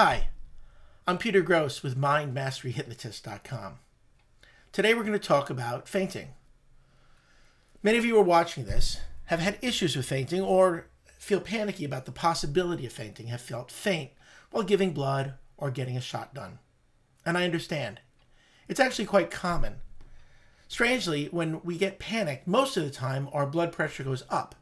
Hi, I'm Peter Gross with MindMasteryHypnotist.com. Today we're going to talk about fainting. Many of you who are watching this have had issues with fainting or feel panicky about the possibility of fainting, have felt faint while giving blood or getting a shot done. And I understand. It's actually quite common. Strangely, when we get panicked, most of the time our blood pressure goes up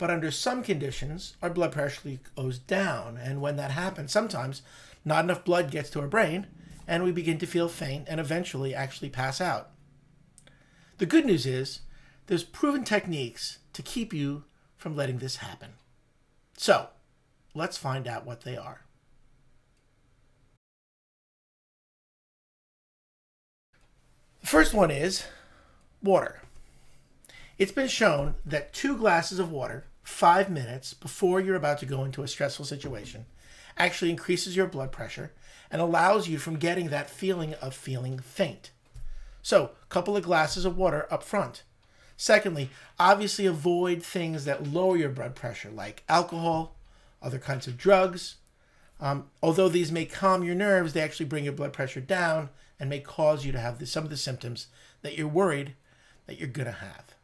but under some conditions, our blood pressure goes down. And when that happens, sometimes not enough blood gets to our brain, and we begin to feel faint and eventually actually pass out. The good news is there's proven techniques to keep you from letting this happen. So, let's find out what they are. The first one is water. It's been shown that two glasses of water five minutes before you're about to go into a stressful situation actually increases your blood pressure and allows you from getting that feeling of feeling faint. So, a couple of glasses of water up front. Secondly, obviously avoid things that lower your blood pressure, like alcohol, other kinds of drugs. Um, although these may calm your nerves, they actually bring your blood pressure down and may cause you to have the, some of the symptoms that you're worried that you're going to have.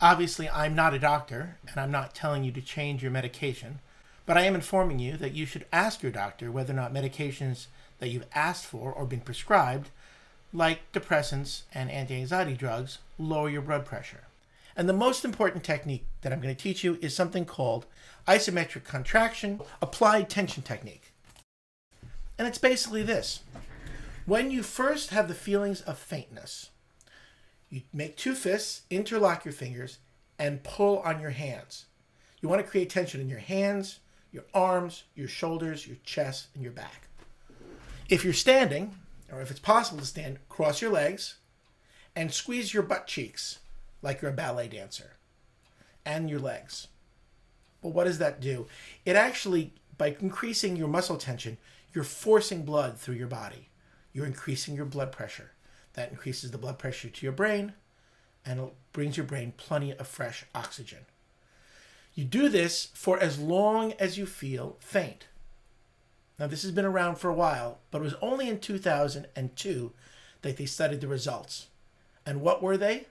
Obviously, I'm not a doctor, and I'm not telling you to change your medication, but I am informing you that you should ask your doctor whether or not medications that you've asked for or been prescribed, like depressants and anti anxiety drugs, lower your blood pressure. And the most important technique that I'm going to teach you is something called isometric contraction applied tension technique. And it's basically this when you first have the feelings of faintness, you make two fists, interlock your fingers, and pull on your hands. You want to create tension in your hands, your arms, your shoulders, your chest, and your back. If you're standing, or if it's possible to stand, cross your legs and squeeze your butt cheeks like you're a ballet dancer and your legs. But what does that do? It actually, by increasing your muscle tension, you're forcing blood through your body. You're increasing your blood pressure. That increases the blood pressure to your brain and brings your brain plenty of fresh oxygen. You do this for as long as you feel faint. Now, this has been around for a while, but it was only in 2002 that they studied the results. And what were they?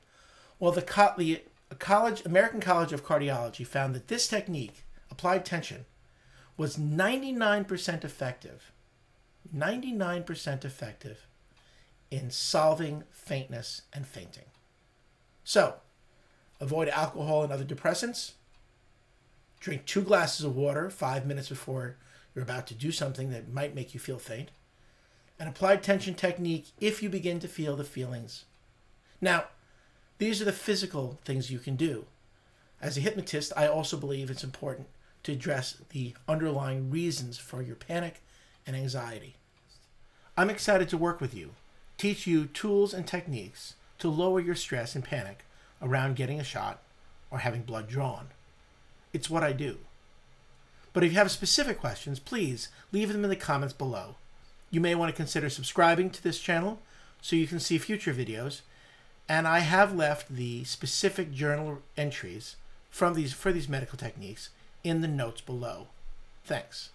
Well, the college, American College of Cardiology found that this technique, applied tension, was 99% effective. 99% effective in solving faintness and fainting. So, avoid alcohol and other depressants. Drink two glasses of water five minutes before you're about to do something that might make you feel faint. And apply tension technique if you begin to feel the feelings. Now, these are the physical things you can do. As a hypnotist, I also believe it's important to address the underlying reasons for your panic and anxiety. I'm excited to work with you teach you tools and techniques to lower your stress and panic around getting a shot or having blood drawn. It's what I do. But if you have specific questions, please leave them in the comments below. You may want to consider subscribing to this channel so you can see future videos. And I have left the specific journal entries from these for these medical techniques in the notes below. Thanks.